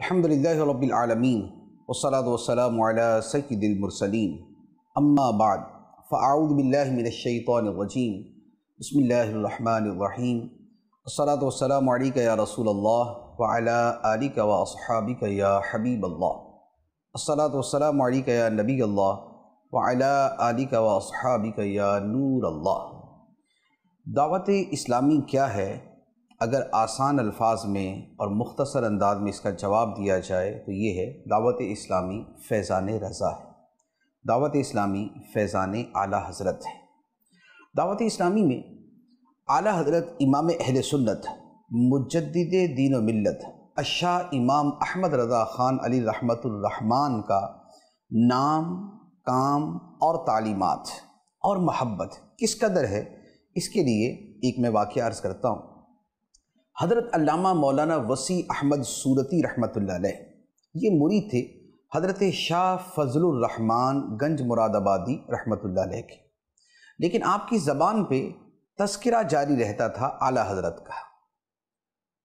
अलहमदिल्ला रबालमीन वसलात वसलाम सैदिलमरसलिन अम्मा बाद फ़ाउदबिल्लिमिनशैतरजीम बसमीम वसलात वसलाम या रसूल अल्लाह वाला आलिक व असहाबिक या हबीब अल्लाह वसलात वसलाम या नबी अल्लाह वाला आलिक व असहाबिक या नूर दावत इस्लामी क्या है अगर आसान अल्फाज में और मुख्तसर अंदाज में इसका जवाब दिया जाए तो ये है, दावत इस्लामी फैज़ान रज़ा है। दावत इस्लामी फैज़ान आला हज़रत है। दावत इस्लामी में आला हज़रत इमाम अहल सुन्नत मुजद दीन व मिलत अशा इमाम अहमद रज़ा ख़ान अली रहमतुर्रहमान का नाम, काम और तालीमात और महब्बत किस कदर है? इसके लिए एक मैं वाक़ अर्ज़ करता हूँ। हज़रत अल्लामा मौलाना वसी अहमद सूरती रहमत ये मुरी थे हज़रत शाह फजलरहमान गंज मुरादाबादी रहमत के। लेकिन आपकी ज़बान पे तस्करा जारी रहता था आला हज़रत का।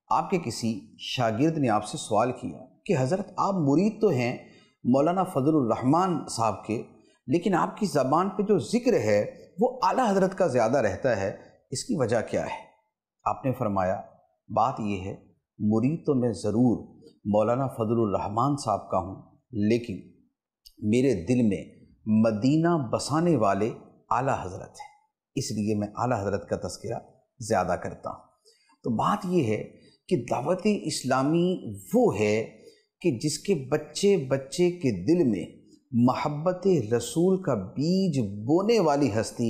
आपके किसी शागिर्द ने आपसे सवाल किया कि हज़रत, आप मुरीद तो हैं मौलाना फजलरहमान साहब के, लेकिन आपकी ज़बान पे जो ज़िक्र है वो आला हज़रत का ज़्यादा रहता है, इसकी वजह क्या है? आपने फरमाया बात यह है, मुरीद तो मैं ज़रूर मौलाना फजलरहमान साहब का हूँ, लेकिन मेरे दिल में मदीना बसाने वाले आला हज़रत हैं। इसलिए मैं आला हज़रत का तस्करा ज़्यादा करता हूँ। तो बात यह है कि दावत इस्लामी वो है कि जिसके बच्चे बच्चे के दिल में महब्बत रसूल का बीज बोने वाली हस्ती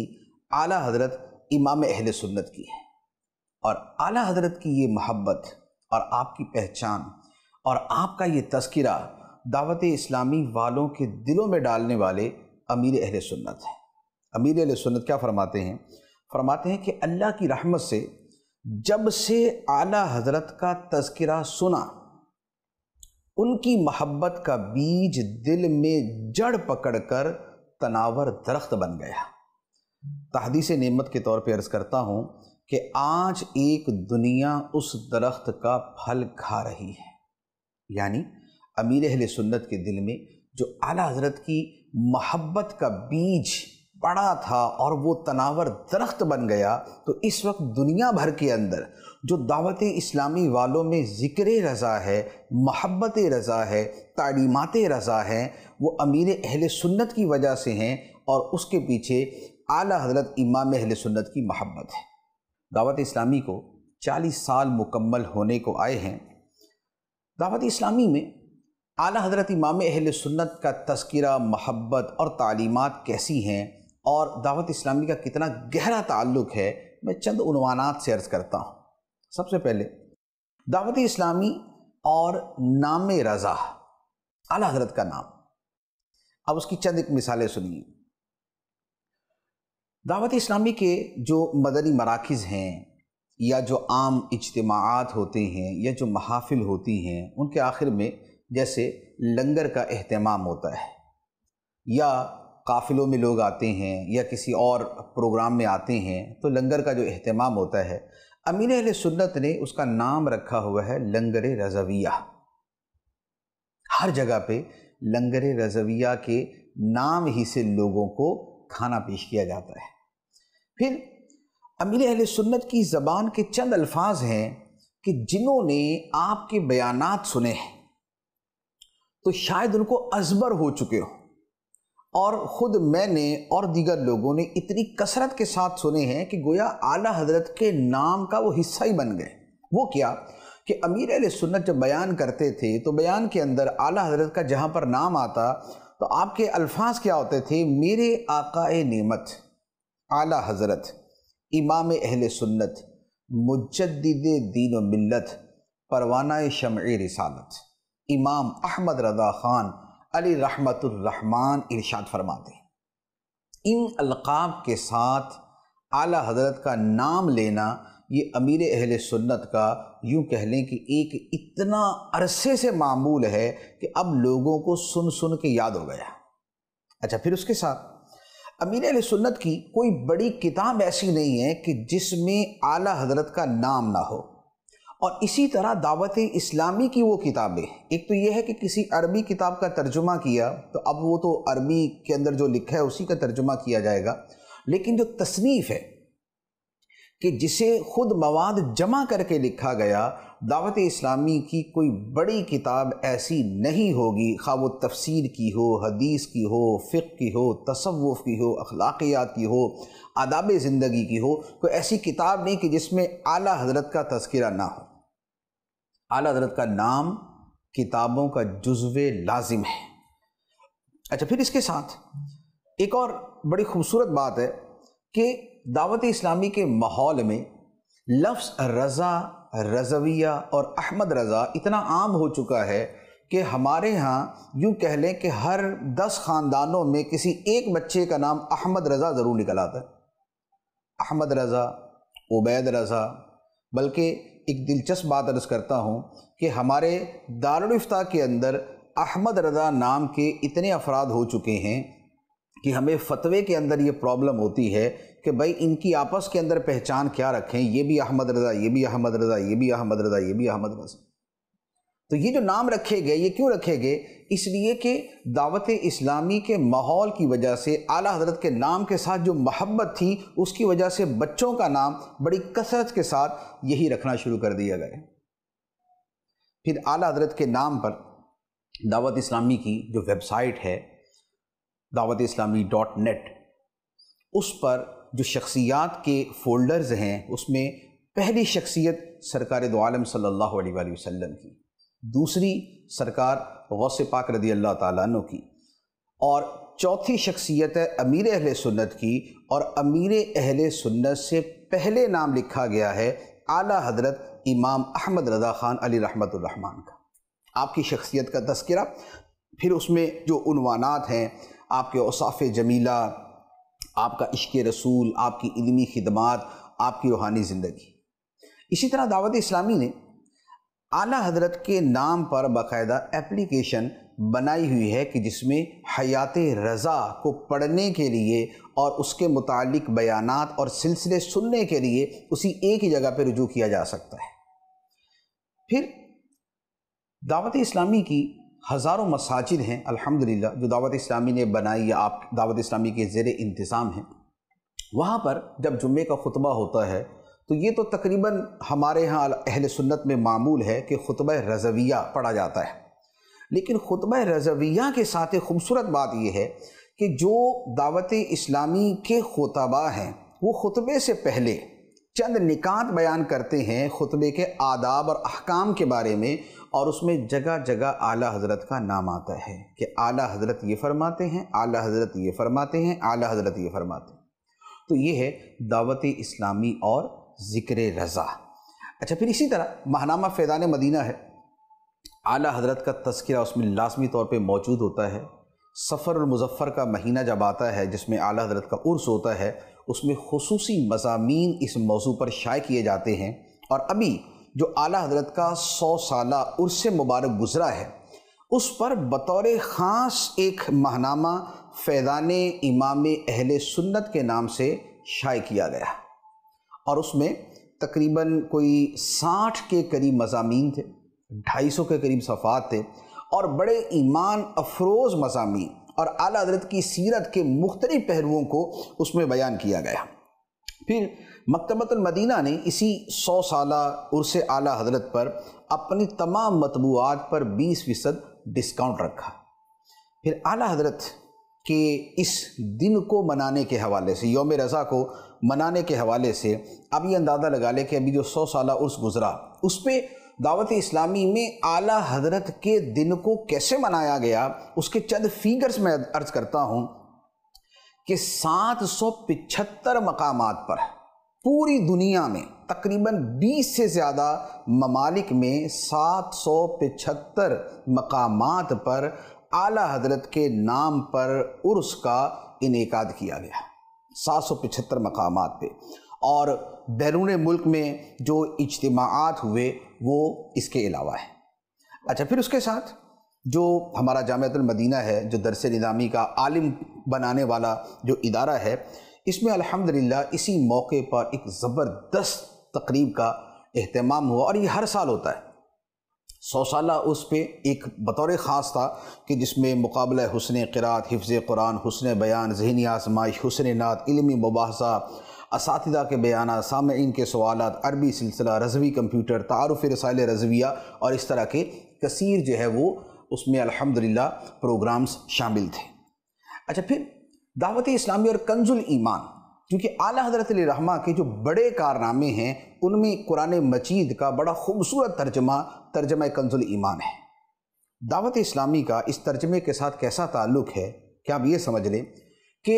आला हज़रत इमाम अहल सुन्नत की है। और आला हज़रत की ये मोहब्बत और आपकी पहचान और आपका ये तस्करा दावत इस्लामी वालों के दिलों में डालने वाले अमीर अहल सुन्नत है। अमीर अहल सुन्नत क्या फरमाते हैं? फरमाते हैं कि अल्लाह की रहमत से जब से आला हज़रत का तस्करा सुना, उनकी मोहब्बत का बीज दिल में जड़ पकड़कर तनावर दरख्त बन गया। तहदीस नेमत के तौर पर अर्ज़ करता हूँ कि आज एक दुनिया उस दरख्त का फल खा रही है। यानी अमीर अहल सुन्नत के दिल में जो आला हज़रत की मोहब्बत का बीज पड़ा था और वो तनावर दरख्त बन गया तो इस वक्त दुनिया भर के अंदर जो दावत इस्लामी वालों में ज़िक्र रज़ा है, महब्बत रज़ा है, तालीमत रज़ा हैं, वो अमीर अहल सुन्नत की वजह से हैं और उसके पीछे आला हज़रत इमाम अहल सुन्नत की महब्बत है। दावत इस्लामी को 40 साल मुकम्मल होने को आए हैं। दावत इस्लामी में आला हज़रत इमाम अहल सुन्नत का तस्करा, महब्बत और तालीमत कैसी हैं और दावत इस्लामी का कितना गहरा ताल्लुक़ है, मैं चंद उनवानात से अर्ज़ करता हूँ। सबसे पहले, दावत इस्लामी और नाम रज़ा आला हज़रत का नाम। अब उसकी चंद एक मिसालें सुनिए। दावत इस्लामी के जो मदनी मराकज़ हैं, या जो आम इज्तमात होते हैं, या जो महाफिल होती हैं, उनके आखिर में जैसे लंगर का अहतमाम होता है, या काफ़िलों में लोग आते हैं, या किसी और प्रोग्राम में आते हैं तो लंगर का जो अहतमाम होता है, अमीन अहल सुन्नत ने उसका नाम रखा हुआ है लंगर रज़विया। हर जगह पे लंगर रज़विया के नाम ही से लोगों को खाना पेश किया जाता है। फिर अमीर अहल सुन्नत की ज़बान के चंद अल्फाज हैं कि जिन्होंने आपके बयानात सुने हैं तो शायद उनको अजबर हो चुके हो। और ख़ुद मैंने और दीगर लोगों ने इतनी कसरत के साथ सुने हैं कि गोया आला हज़रत के नाम का वो हिस्सा ही बन गए। वो क्या? कि अमीर अल सुन्नत जब बयान करते थे तो बयान के अंदर आला हज़रत का जहाँ पर नाम आता तो आपके अल्फाज क्या होते थे? मेरे आकाए नेमत, आला हज़रत, इमाम अहल सुन्नत मुजद दीन व मिलत परवाना शम रिसालत। इमाम अहमद रज़ा ख़ान अली रहमतुर्रहमान इरशाद फरमाते इन अलक़ाब के साथ आला हज़रत का नाम लेना ये अमीर अहल सुन्नत का यूँ कह लें कि एक इतना अरसे से मामूल है कि अब लोगों को सुन सुन के याद हो गया। अच्छा फिर उसके साथ, अमीर अहल सुन्नत की कोई बड़ी किताब ऐसी नहीं है कि जिसमें आला हज़रत का नाम ना हो। और इसी तरह दावत इस्लामी की वो किताबें, एक तो ये है कि किसी अरबी किताब का तर्जुमा किया तो अब वो तो अरबी के अंदर जो लिखा है उसी का तर्जुमा किया जाएगा। लेकिन जो तसनीफ़ है कि जिसे खुद मवाद जमा करके लिखा गया, दावत इस्लामी की कोई बड़ी किताब ऐसी नहीं होगी। खा वो तफसीर की हो, हदीस की हो फ़िक की हो तसवुफ़ की हो, अखलाकियात की हो, आदाब ज़िंदगी की हो, कोई ऐसी किताब नहीं कि जिसमें आला हज़रत का तस्करा ना हो। आला हज़रत का नाम किताबों का जुज्व लाजिम है। अच्छा फिर इसके साथ एक और बड़ी खूबसूरत बात है कि दावत इस्लामी के माहौल में लफ्ज़ रज़ा, रज़विया और अहमद रज़ा इतना आम हो चुका है कि हमारे यहाँ यूँ कह लें कि हर दस ख़ानदानों में किसी एक बच्चे का नाम अहमद रज़ा ज़रूर निकल आता है। अहमद रज़ा, उबैद रज़ा, बल्कि एक दिलचस्प बात अर्ज़ करता हूँ कि हमारे दारुलफ्ता के अंदर अहमद रज़ा नाम के इतने अफराद हो चुके हैं कि हमें फतवे के अंदर ये प्रॉब्लम होती है कि भाई इनकी आपस के अंदर पहचान क्या रखें? ये भी अहमद रज़ा, ये भी अहमद रज़ा, ये भी अहमद रज़ा, ये भी अहमद रज़ा। तो ये जो नाम रखे गए, ये क्यों रखे गए? इसलिए कि दावत इस्लामी के माहौल की वजह से आला हज़रत के नाम के साथ जो महब्बत थी, उसकी वजह से बच्चों का नाम बड़ी कसरत के साथ यही रखना शुरू कर दिया गया। फिर आला हज़रत के नाम पर दावत इस्लामी की जो वेबसाइट है दावत इस्लामी डॉट नेट। उस पर जो शख्सियात के फ़ोल्डर्स हैं, उसमें पहली शख्सियत सरकार दो आलम सल्लल्लाहु अलैहि वसल्लम की, दूसरी सरकार गौस पाक रदी अल्लाह तु की, और चौथी शख्सियत है अमीर अहल सुन्नत की, और अमीर अहल सुन्नत से पहले नाम लिखा गया है आला हज़रत इमाम अहमद रज़ा ख़ान अली रहमतुर्रहमान का। आपकी शख्सियत का तस्करा, फिर उसमें जो उनवानात हैं आपके उसाफ़ जमीला, आपका इश्क रसूल, आपकी इलमी खिदमात, आपकी रूहानी ज़िंदगी। इसी तरह दावत इस्लामी ने आला हज़रत के नाम पर बाकायदा एप्लीकेशन बनाई हुई है कि जिसमें हयात रज़ा को पढ़ने के लिए और उसके मुतालिक बयान और सिलसिले सुनने के लिए उसी एक ही जगह पर रुजू किया जा सकता है। फिर दावत इस्लामी की हज़ारों मसाजिद हैं, अल्हम्दुलिल्लाह, जो दावत इस्लामी ने बनाई या आप, दावत इस्लामी के ज़ेर इंतज़ाम हैं। वहाँ पर जब जुम्मे का खुतबा होता है तो ये तो तकरीबन हमारे यहाँ अहल सुन्नत में मामूल है कि खुतब रज़विया पढ़ा जाता है। लेकिन खुतब रज़विया के साथ एक खूबसूरत बात यह है कि जो दावत इस्लामी के खुतबा हैं, वो खुतबे से पहले चंद निकात बयान करते हैं खुतबे के आदाब और अहकाम के बारे में, और उसमें जगह जगह आला हज़रत का नाम आता है कि आला हज़रत ये फरमाते हैं, आला हज़रत ये फरमाते हैं, आला हज़रत ये फरमाते हैं। तो ये है दावत इस्लामी और ज़िक्र रज़ा। अच्छा फिर इसी तरह महनामा फ़ैदान मदीना है। आला हज़रत का तस्करा उसमें लाजमी तौर पर मौजूद होता है। सफ़र और मुजफ़र का महीना जब आता है, जिसमें आला हज़रत का उर्स होता है, उसमें खसूस मजामी इस मौजू पर शाये किए जाते हैं। और अभी जो आला हज़रत का सौ साल उर्स मुबारक गुज़रा है, उस पर बतौर ख़ास एक महनामा फ़ैदान इमाम अहल सुन्नत के नाम से शाये किया गया। और उसमें तकरीबन कोई साठ के करीब मजामी थे, ढाई सौ के करीब सफ़ात थे। और बड़े ईमान अफरोज़ मजामी और आला हज़रत की सीरत के मुख्तलिफ़ पहलुओं को उसमें बयान किया गया। फिर मकतबतमदीना ने इसी सौ साल उर्स आला हज़रत पर अपनी तमाम मतबूआत पर बीस फ़ीसद डिस्काउंट रखा। फिर आला हज़रत के इस दिन को मनाने के हवाले से, योम रज़ा को मनाने के हवाले से अब ये अंदाज़ा लगा ले कि अभी जो सौ साल उर्स गुज़रा, उस पर दावत इस्लामी में आला हज़रत के दिन को कैसे मनाया गया, उसके चंद फिगर्स में अर्ज़ करता हूँ कि सात सौ पिछहत्तर मकाम पर पूरी दुनिया में तकरीबन 20 से ज़्यादा ममालिक में सात सौ पिछहत्तर मकाम पर आला हज़रत के नाम पर उर्स का इनका किया गया, सात सौ पिछहत्तर मकाम पे। और बैरून मुल्क में जो इज्तमात हुए वो इसके अलावा है। अच्छा फिर उसके साथ जो हमारा जामतुलमदीना है, जो दरस निज़ामी का आलिम बनाने वाला जो इदारा है, इसमें अल्हम्दुलिल्लाह इसी मौके पर एक ज़बरदस्त तकरीब का अहतमाम हुआ और ये हर साल होता है। सौ साल उस पर एक बतौर ख़ास था कि जिसमें मुकाबला हुसन क़रात हिफ्ज़ कुरान हुसन बयान जहनी आजमाइश हुसन नात इलमी मुबासा इस के बयान सामीन के सवाल अरबी सिलसिला, रजवी कंप्यूटर, तारफ़ रसायल रजविया और इस तरह के कसर जो है वो उसमें अल्हम्दुलिल्लाह प्रोग्राम्स शामिल थे। अच्छा फिर दावत इस्लामी और कंजुल ईमान, क्योंकि आला हज़रत रहमा के जो बड़े कारनामे हैं, उनमें कुरान मजीद का बड़ा खूबसूरत तर्जमा तर्जमा कंजुल ईमान है। दावत इस्लामी का इस तर्जमे के साथ कैसा ताल्लुक़ है, क्या आप ये समझ लें कि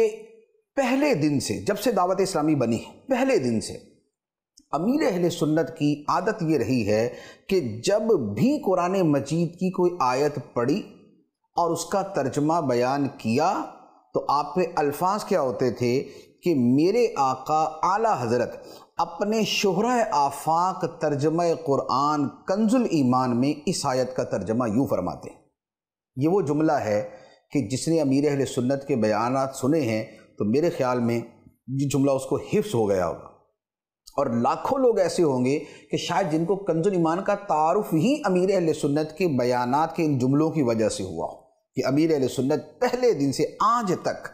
पहले दिन से, जब से दावत इस्लामी बनी पहले दिन से। अमीर अहल सुन्नत की आदत ये रही है कि जब भी कुरान मजीद की कोई आयत पढ़ी और उसका तर्जमा बयान किया तो आप पे अल्फाज क्या होते थे कि मेरे आका आला हज़रत, अपने शोहर आफाक तर्जम क़ुरान कंजुल ईमान में इस आयत का तर्जमा यूँ फरमाते ये वो जुमला है कि जिसने अमीर अहल सुन्नत के बयान सुने हैं तो मेरे ख्याल में ये जुमला उसको हिफ्स हो गया होगा। और लाखों लोग ऐसे होंगे कि शायद जिनको कंजुल ईमान का तारुफ ही अमीर अहल सुन्नत के बयानात के इन जुमलों की वजह से हुआ कि अमीर अहल सुन्नत पहले दिन से आज तक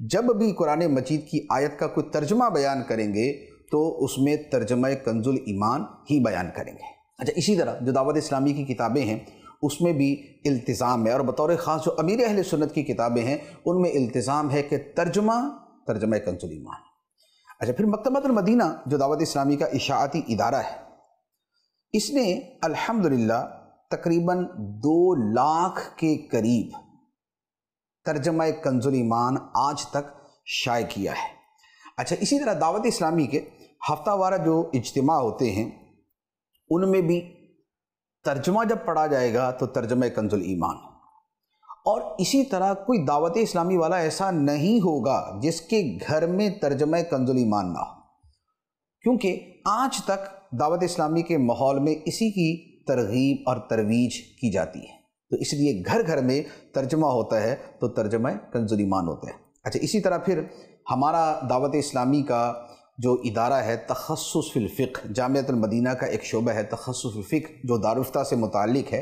जब भी कुरान मजीद की आयत का कोई तर्जमा बयान करेंगे तो उसमें तर्जमा कंजुल ईमान ही बयान करेंगे। अच्छा इसी तरह जो दावत इस्लामी की किताबें हैं उसमें भी इल्तिज़ाम है। और बतौर ख़ास जो अमीर अहल सुन्नत की किताबें हैं, उनमें इल्तिज़ाम है कि तर्जमा तर्जमा कंजुल ईमान अच्छा फिर मकतबतमदीना जो दावत इस्लामी का इशाती इदारा है, इसने अल्हम्दुलिल्लाह तकरीबन दो लाख के करीब तर्जमा कंजुल ईमान आज तक शाये किया है। अच्छा इसी तरह दावत इस्लामी के हफ्तावार जो इज्तम होते हैं, उनमें भी तर्जमा जब पढ़ा जाएगा तो तर्जमा कंजुल ईमान। और इसी तरह कोई दावत इस्लामी वाला ऐसा नहीं होगा जिसके घर में तर्जमा कंजुल ईमान ना हो। क्योंकि आज तक दावत इस्लामी के माहौल में इसी की तरगीब और तरवीज की जाती है। तो इसलिए घर घर में तर्जमा होता है तो तर्जमा कंजुल ईमान होता है। अच्छा इसी तरह फिर हमारा दावत इस्लामी का जो इदारा है तखसफ़िक जामतमदीना का एक शोबा है तखसफ़िक जो दारुफ्ता से मुतक है,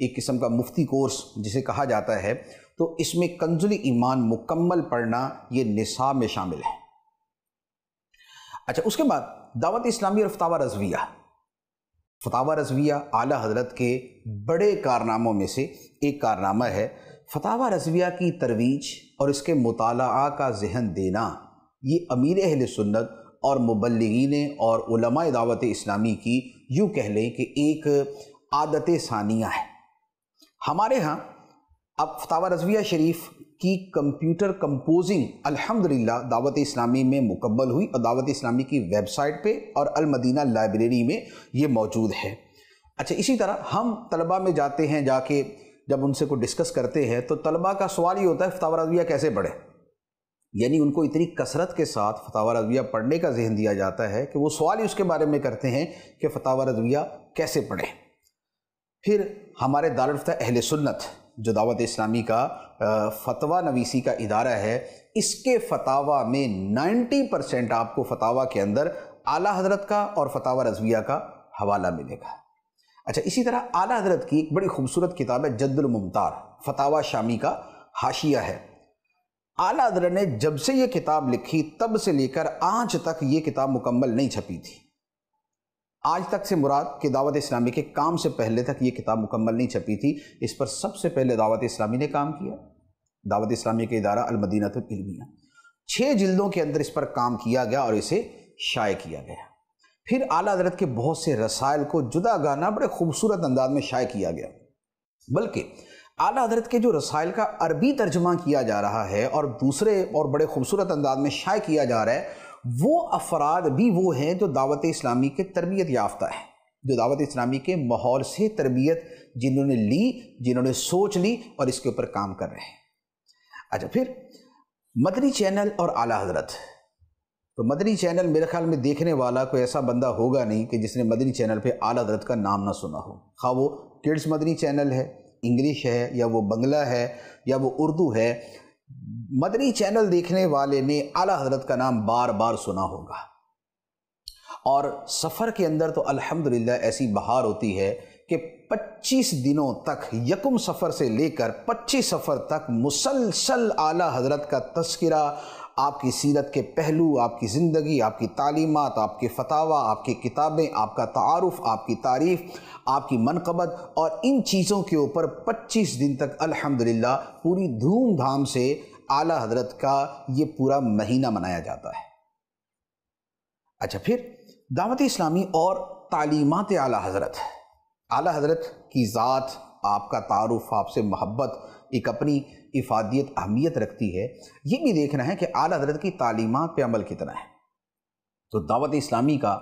एक किस्म का मुफ्ती कोर्स जिसे कहा जाता है। तो इसमें कंजुल ईमान मुकम्मल पढ़ना ये निसाब में शामिल है। अच्छा उसके बाद दावत इस्लामी और फतावा रजविया। फतावा रजविया आला हज़रत के बड़े कारनामों में से एक कारनामा है। फतावा रजविया की तरवीज और इसके मुताला का जहन देना, ये अमीर अहल सुन्नत और मुबलगिन और दावत इस्लामी की यूँ कह लें कि एक आदत सानिया है। हमारे यहाँ अब फतावा रजविया शरीफ की कंप्यूटर कंपोजिंग अल्हम्दुलिल्लाह दावत इस्लामी में मुकम्मल हुई और दावत इस्लामी की वेबसाइट पे और अल मदीना लाइब्रेरी में ये मौजूद है। अच्छा इसी तरह हम तलबा में जाते हैं जाके जब उनसे को डिस्कस करते हैं तो तलबा का सवाल ये होता है, फतावा रजविया कैसे पढ़े? यानी उनको इतनी कसरत के साथ फतावा रजविया पढ़ने का जहन दिया जाता है कि वो सवाल ही उसके बारे में करते हैं कि फतावा रजविया कैसे पढ़ें। फिर हमारे दारफ्ता अहल सुन्नत, जो दावत इस्लामी का फतवा नवीसी का इदारा है, इसके फतावा में 90 परसेंट आपको फतावा के अंदर आला हज़रत का और फतावा रजविया का हवाला मिलेगा। अच्छा इसी तरह आला हज़रत की एक बड़ी खूबसूरत किताब है जद्दुलमुमतार फतावा शामी का हाशिया है। आला हज़रत ने जब से ये किताब लिखी, तब से लेकर आज तक ये किताब मुकम्मल नहीं छपी थी। आज तक से मुराद के दावत इस्लामी के काम से पहले तक ये किताब मुकम्मल नहीं छपी थी, इस पर सबसे पहले दावत इस्लामी ने काम किया। दावत इस्लामी के इदारा अलमदीनतमिया छः जिल्दों के अंदर इस पर काम किया गया और इसे शाये किया गया। फिर आला हज़रत के बहुत से रसायल को जुदा गाना बड़े खूबसूरत अंदाज में शाये किया गया। बल्कि आला हज़रत के जो रसायल का अरबी तर्जमा किया जा रहा है और दूसरे और बड़े खूबसूरत अंदाज में शाये किया जा रहा है, वो अफराद भी वो हैं जो दावत इस्लामी के तरबियत याफ्ता है। जो दावत इस्लामी के माहौल से तरबियत जिन्होंने ली, जिन्होंने सोच ली और इसके ऊपर काम कर रहे हैं। अच्छा फिर मदनी चैनल और आला हज़रत। तो मदनी चैनल मेरे ख्याल में देखने वाला कोई ऐसा बंदा होगा नहीं कि जिसने मदनी चैनल पे आला हज़रत का नाम ना सुना हो। खा वो किड्स मदनी चैनल है। इंग्लिश है या वो बंगला है या वो उर्दू है, मदनी चैनल देखने वाले ने आला हज़रत का नाम बार बार सुना होगा। और सफ़र के अंदर तो अल्हम्दुलिल्लाह ऐसी बहार होती है कि 25 दिनों तक यकुम सफ़र से लेकर 25 सफ़र तक मुसलसल आला हज़रत का तस्करा आपकी सीरत के पहलू, आपकी ज़िंदगी, आपकी तालीमत, आपके फतावा, आपकी किताबें, आपका तारफ़, आपकी तारीफ़, आपकी मनकबत और इन चीज़ों के ऊपर 25 दिन तक अल्हम्दुलिल्लाह पूरी धूमधाम से आला हज़रत का ये पूरा महीना मनाया जाता है। अच्छा फिर दावत इस्लामी और तालीमत आला हज़रत। आला हज़रत की ज़ात आपका तारुफ, आपसे मोहब्बत एक अपनी इफादियत, अहमियत रखती है। ये भी देखना है कि आला हज़रत की तालीमत पे अमल कितना है। तो दावत इस्लामी का,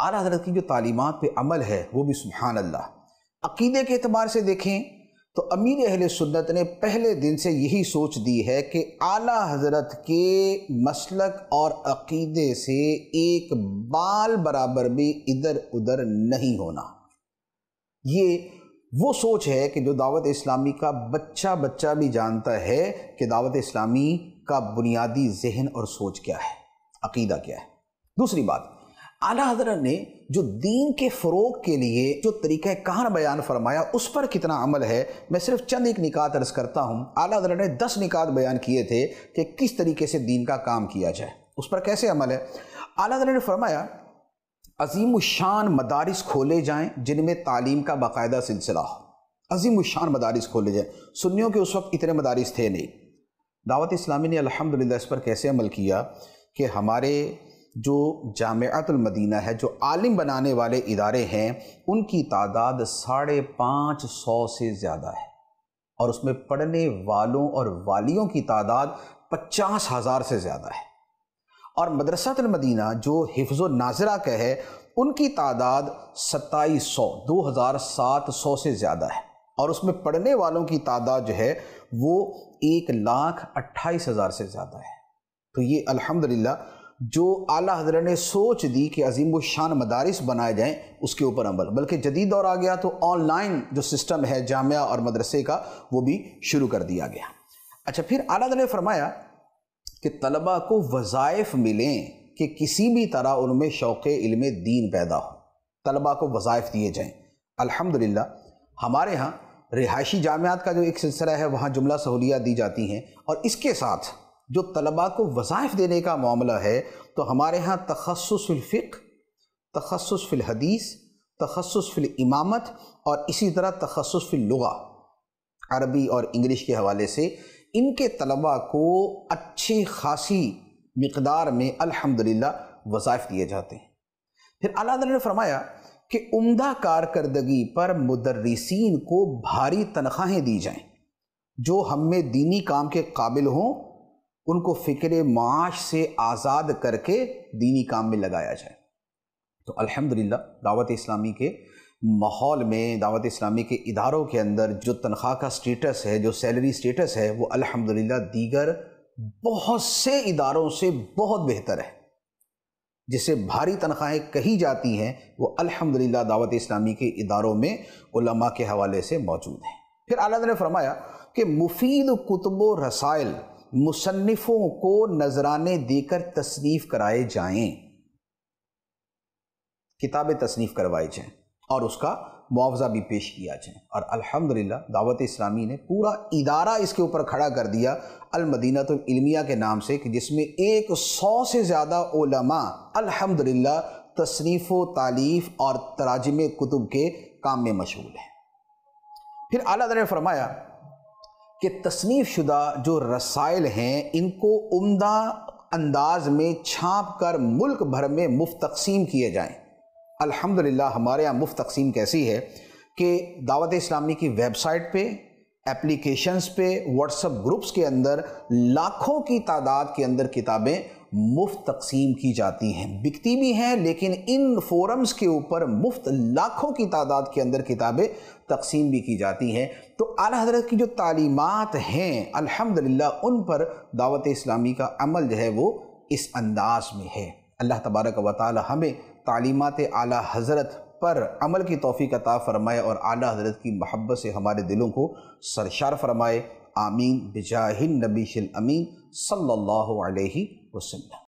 आला हज़रत की जो तालीमत पे अमल है, वो भी सुबहान अल्लाह अकीदे के अतबार से देखें तो अमीर अहल सुन्नत ने पहले दिन से यही सोच दी है कि आला हज़रत के मसलक और अकीदे से एक बाल बराबर भी इधर उधर नहीं होना। ये वो सोच है कि जो दावत इस्लामी का बच्चा बच्चा भी जानता है कि दावत इस्लामी का बुनियादी जहन और सोच क्या है, अकीदा क्या है। दूसरी बात, आला हज़रत ने जो दीन के फ़रोग के लिए जो तरीक़ा कार बयान फरमाया, उस पर कितना अमल है, मैं सिर्फ़ चंद एक निकात अर्ज़ करता हूँ। आला हज़रत ने दस निकात बयान किए थे कि किस तरीके से दीन का काम किया जाए, उस पर कैसे अमल है? आला हज़रत ने फरमाया अजीम शान मदारस खोले जाएँ, जिनमें तालीम का बाकायदा सिलसिला हो। अजीम शान मदारस खोले जाएँ। सुन्नियों के उस वक्त इतने मदारस थे नहीं। दावत इस्लामी ने अलहमदिल्ला इस पर कैसे अमल किया कि हमारे जो जामतुलमदीना है, जो आलिम बनाने वाले इदारे हैं, उनकी तादाद साढ़े पाँच सौ से ज़्यादा है। और उसमें पढ़ने वालों और वालियों की तादाद पचास हज़ार से ज़्यादा है। और मदरसातुलमदीना जो हिफ्ज़ नाजरा का है, उनकी तादाद सत्ताईस सौ, दो हज़ार सात सौ से ज़्यादा है। और उसमें पढ़ने वालों की तादाद जो है, वो एक लाख अट्ठाईस हज़ार से ज़्यादा है। तो ये अल्हम्दुलिल्लाह, जो आला हज़रत ने सोच दी कि अजीम शान मदारस बनाए जाएँ, उसके ऊपर अमल। बल्कि जदीद दौर आ गया तो ऑनलाइन जो सिस्टम है जामिया और मदरसे का, वो भी शुरू कर दिया गया। अच्छा फिर आला ने फरमाया कि तलबा को वज़ाइफ मिलें कि किसी भी तरह उनमें शौक़ इल्म दीन पैदा हो। तलबा को वज़ाइफ दिए जाएँ। अल्हम्दुलिल्लाह, हमारे यहाँ रिहायशी जामियात का जो एक सिलसिला है, वहाँ जुमला सहूलियात दी जाती हैं और इसके साथ जो तलबा को वज़ाइफ देने का मामला है तो हमारे यहाँ तखसफ़िलफ़िक तखसफ़िल हदीस तखसफ़िल इमामत और इसी तरह तखसफ़िलगा अरबी और इंग्लिश के हवाले से इनके तलबा को अच्छी खासी मकदार में अल्हम्दुलिल्लाह वज़ाइफ दिए जाते हैं। फिर अल्लाह ने फरमाया कि उम्दा कारकर्दगी पर मुदर्रिसिन को भारी तनख्वाहें दी जाएँ। जो हमें दीनी काम के काबिल हों, उनको फ़िक्र माश से आज़ाद करके दीनी काम में लगाया जाए। तो अल्हम्दुलिल्लाह, दावत इस्लामी के माहौल में दावत इस्लामी के इदारों के अंदर जो तनख्वाह का स्टेटस है, जो सैलरी स्टेटस है, वो अल्हम्दुलिल्लाह दीगर बहुत से इदारों से बहुत बेहतर है। जिसे भारी तनख्वाहें कही जाती हैं, वो अल्हम्दुलिल्लाह दावत इस्लामी के इदारों में उलमा के हवाले से मौजूद हैं। फिर अल्लाह ने फरमाया कि मुफीद कुतुब रसाइल मुसन्फ़ों को नजराने देकर तसनीफ़ कराए जाएँ। किताबें तसनीफ़ करवाई जाएँ। और उसका मुआवजा भी पेश किया जाए। और अल्हम्दुलिल्लाह, दावत इस्लामी ने पूरा इदारा इसके ऊपर खड़ा कर दिया अलमदीनतमिया के नाम से, कि जिसमें एक सौ से ज़्यादा ओलमा अल्हम्दुलिल्लाह तसनीफ़, तालीफ़ और तराजम कुतुब के काम में मशहूल है। फिर अल्लाह ने फरमाया कि तसनीफ़ शुदा जो रसाइल हैं, इनको उम्दा अंदाज में छाप कर मुल्क भर में मुफ़्त तकसीम किए जाएँ। अल्हम्दुलिल्लाह, हमारे यहाँ मुफ़्त तकसीम कैसी है कि दावत इस्लामी की वेबसाइट पे, एप्लीकेशंस पे व्हाट्सअप ग्रुप्स के अंदर, लाखों की तादाद के अंदर किताबें मुफ़्त तकसीम की जाती हैं। बिकती भी हैं, लेकिन इन फोरम्स के ऊपर मुफ़्त लाखों की तादाद के अंदर किताबें तकसीम भी की जाती हैं। तो आला हज़रत की जो तालीमत हैं, अल्हम्दुलिल्लाह, उन पर दावत इस्लामी का अमल जो है वो इस अंदाज में है। अल्लाह तबारक व ताली हमें तालीमत आला हज़रत पर अमल की तोफ़ी अता फ़रमाए और आला हज़रत की महब्बत से हमारे दिलों को सरशार फरमाए। आमीन। बिजाहिन नबी अमीन सल्लल्लाहु अलैहि वसल्लम।